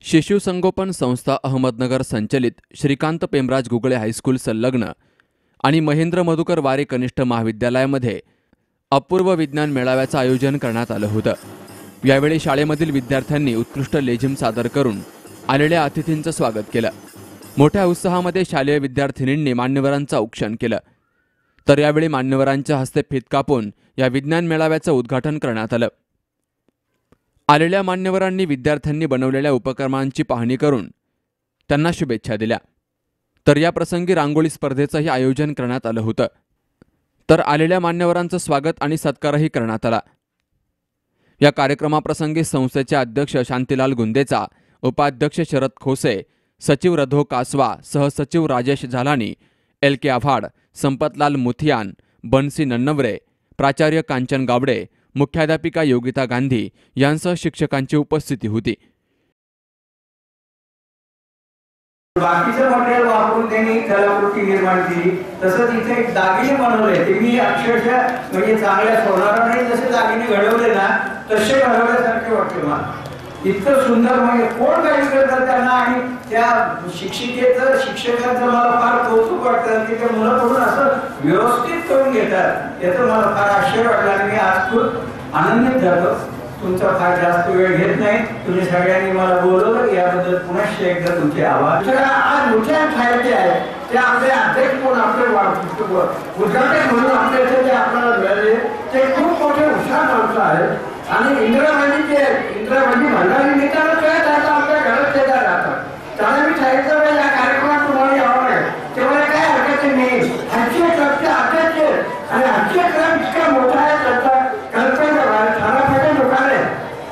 शिशु संगोपन संस्था अहमदनगर संचलित श्रीकांत पेमराज गुगळे हायस्कूल संलग्न आणि महेंद्र मधुकर वारे कनिष्ठ महाविद्यालयामध्ये अपूर्व विज्ञान मेळाव्याचं आयोजन करण्यात आलं होतं. यावेळी शाळेमधील विद्यार्थ्यांनी उत्कृष्ट लेझिम सादर करून आलेल्या अतिथींचं स्वागत केलं. मोठ्या उत्साहामध्ये शालेय विद्यार्थिनींनी मान्यवरांचं औक्षण केलं. तर यावेळी मान्यवरांच्या हस्ते फित कापून या विज्ञान मेळाव्याचं उद्घाटन करण्यात आलं. आलेल्या मान्यवरांनी विद्यार्थ्यांनी बनवलेल्या उपक्रमांची पाहणी करून त्यांना शुभेच्छा दिल्या. तर या प्रसंगी रांगोळी स्पर्धेचंही आयोजन करण्यात आलं होतं. तर आलेल्या मान्यवरांचं स्वागत आणि सत्कारही करण्यात आला. या कार्यक्रमाप्रसंगी संस्थेचे अध्यक्ष शांतीलाल गुंदेचा उपाध्यक्ष शरद खोसे सचिव रधो कासवा सहसचिव राजेश झालानी एल के आव्हाड संपतलाल मुथियान बनसी नन्नवरे प्राचार्य कांचन गावडे मुख्याध्यापिका योगिता गांधी यांसह शिक्षकांची उपस्थिती होती. बाकीचं मटेरियल वापरून त्यांनी कलाकृती निर्माण केली. तसंच इथे एक दागिने बनवले. ते मी अक्षरशः म्हणजे चांगल्या सोनाराने जसे दागिने घडवले ना तसे घडवल्यासारखे वाटते मला. इतकं सुंदर म्हणजे कोण काही करतात त्यांना आणि त्या शिक्षिकेचं शिक्षकांचं मला फार कौतुक वाटतं की ते मुलं कडून असं व्यवस्थित करून याचं मला फार आश्चर्य वाटलं आणि मी आज खूप आनंदित झालो. तुमचा फार जास्त वेळ घेत नाही. तुम्ही सगळ्यांनी मला बोलवलं. याबद्दल पुनश्च एकदा तुमचे आवाज आज मोठ्या फायदे आहे. ते आपले अध्यक्ष कोण? आपले वा- उद्घाटक म्हणून आपल्या इथे जे आपल्याला मिळाले ते खूप मोठे हुशार माणसं आहेत. आणि इंदिरा इंदिराबाईचे इंदिराबाई भंडारी नेत्याला कळत आता आपल्या इतका मोठा आहे त्यांचा कल्पना सारा दुकान आहे.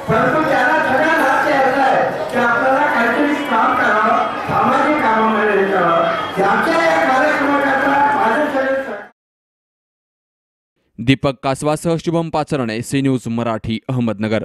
परंतु त्याला सगळ्या हात यायचा आहे की आपल्याला काहीतरी काम करावं सामाजिक कामामध्ये हे करावं याच्या या कार्यक्रमाकरता माझे सगळे दीपक कासवासह शुभम पाचरणे सी न्यूज मराठी अहमदनगर.